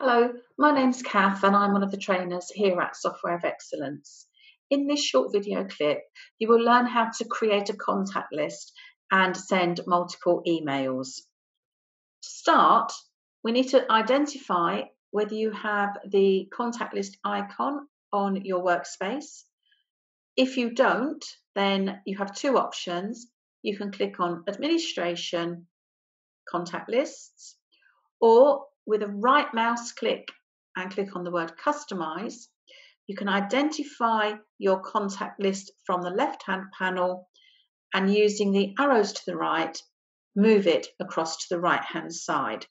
Hello, my name's Kath and I'm one of the trainers here at Software of Excellence. In this short video clip, you will learn how to create a contact list and send multiple emails. To start, we need to identify whether you have the contact list icon on your workspace. If you don't, then you have two options. You can click on Administration, Contact Lists, or with a right mouse click and click on the word customize, you can identify your contact list from the left hand panel and using the arrows to the right, move it across to the right hand side.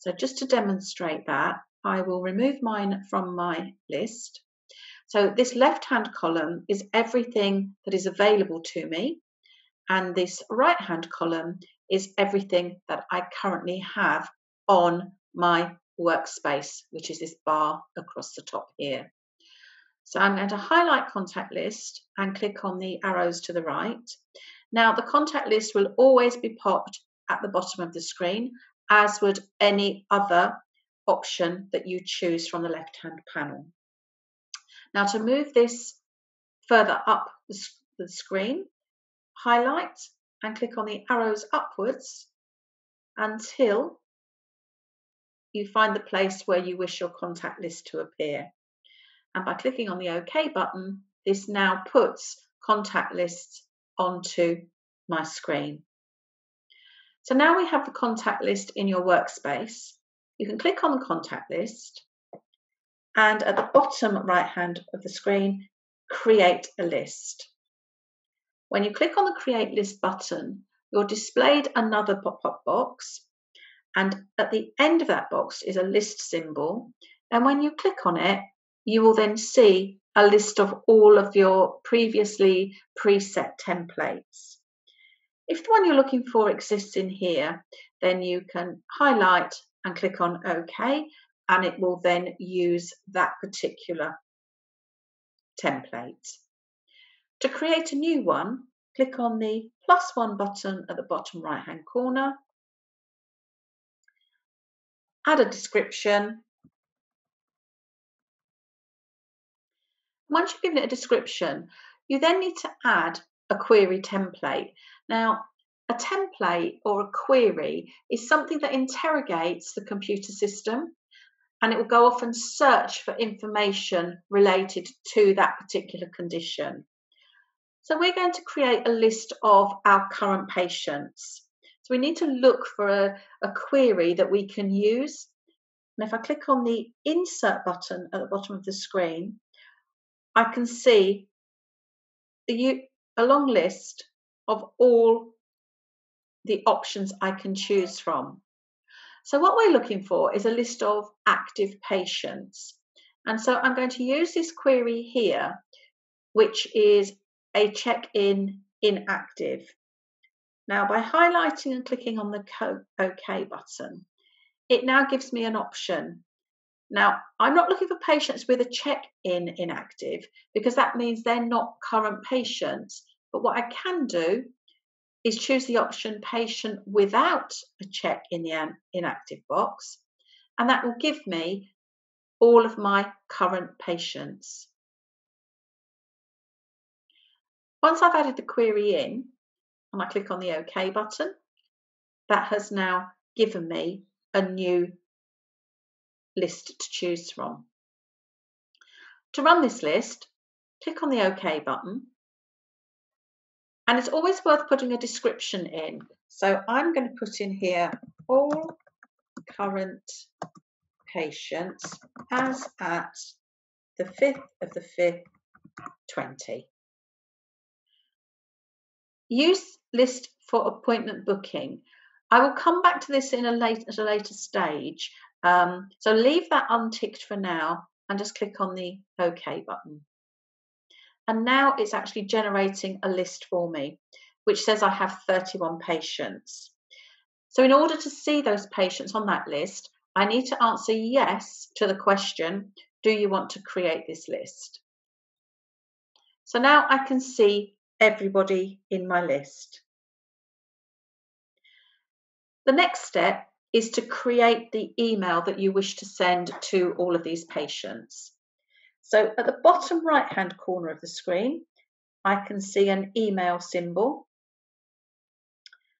So just to demonstrate that, I will remove mine from my list. So this left hand column is everything that is available to me. And this right hand column is everything that I currently have on my workspace, which is this bar across the top here. So I'm going to highlight contact list and click on the arrows to the right. Now the contact list will always be popped at the bottom of the screen, as would any other option that you choose from the left hand panel. Now to move this further up the screen, highlight and click on the arrows upwards until you find the place where you wish your contact list to appear. And by clicking on the OK button, this now puts contact lists onto my screen. So now we have the contact list in your workspace. You can click on the contact list and at the bottom right hand of the screen, create a list. When you click on the create list button, you're displayed another pop-up box and at the end of that box is a list symbol. And when you click on it, you will then see a list of all of your previously preset templates. If the one you're looking for exists in here, then you can highlight and click on OK, and it will then use that particular template. To create a new one, click on the plus one button at the bottom right hand corner add a description. Once you've given it a description, you then need to add a query template. Now, a template or a query is something that interrogates the computer system and it will go off and search for information related to that particular condition. So we're going to create a list of our current patients. So we need to look for a, a query that we can use. And if I click on the insert button at the bottom of the screen, I can see the, a long list of all the options I can choose from. So what we're looking for is a list of active patients. And so I'm going to use this query here, which is a check-in inactive. Now, by highlighting and clicking on the OK button, it now gives me an option. Now, I'm not looking for patients with a check-in inactive because that means they're not current patients. But what I can do is choose the option patient without a check in the inactive box, and that will give me all of my current patients. Once I've added the query in, and I click on the OK button, that has now given me a new list to choose from. To run this list, click on the OK button. And it's always worth putting a description in. So I'm going to put in here all current patients as at the 5th of the 5th, 20. Use list for appointment booking. I will come back to this in a late at a later stage. Um, so leave that unticked for now and just click on the OK button. And now it's actually generating a list for me, which says I have 31 patients. So in order to see those patients on that list, I need to answer yes to the question, do you want to create this list? So now I can see everybody in my list. The next step is to create the email that you wish to send to all of these patients. So at the bottom right hand corner of the screen, I can see an email symbol.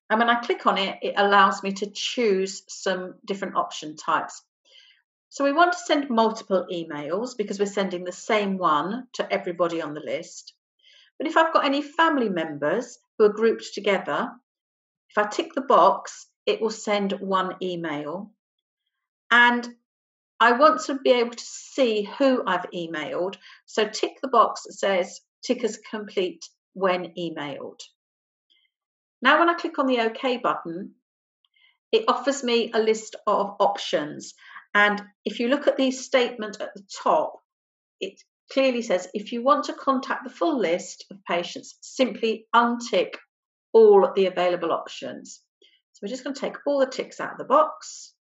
And when I click on it, it allows me to choose some different option types. So we want to send multiple emails because we're sending the same one to everybody on the list. But if I've got any family members who are grouped together, if I tick the box, it will send one email. And I want to be able to see who I've emailed. So tick the box that says tick as complete when emailed. Now, when I click on the OK button, it offers me a list of options. And if you look at the statement at the top, it clearly says if you want to contact the full list of patients, simply untick all the available options. So we're just going to take all the ticks out of the box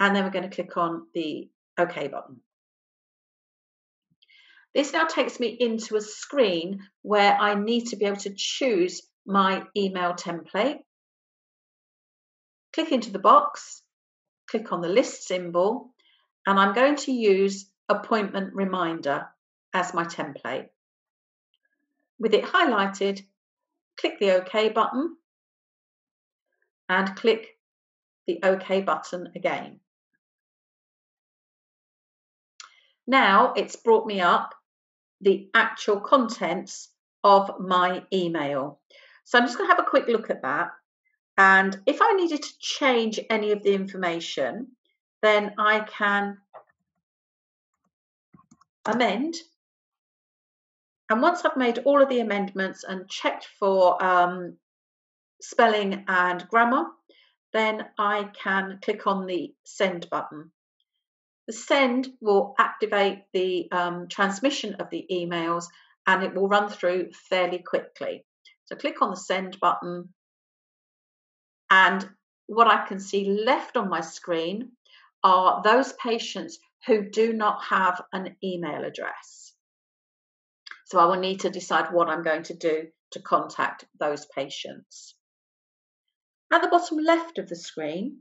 and then we're going to click on the OK button. This now takes me into a screen where I need to be able to choose my email template. Click into the box, click on the list symbol, and I'm going to use appointment reminder as my template. With it highlighted, click the OK button and click the OK button again. Now it's brought me up the actual contents of my email. So I'm just going to have a quick look at that. And if I needed to change any of the information, then I can amend. And once I've made all of the amendments and checked for um, spelling and grammar, then I can click on the send button. The send will activate the um, transmission of the emails and it will run through fairly quickly. So click on the send button and what I can see left on my screen are those patients who do not have an email address. So I will need to decide what I'm going to do to contact those patients. At the bottom left of the screen,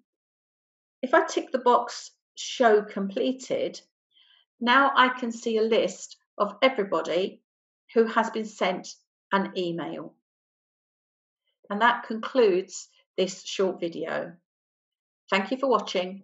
if I tick the box show completed, now I can see a list of everybody who has been sent an email. And that concludes this short video. Thank you for watching.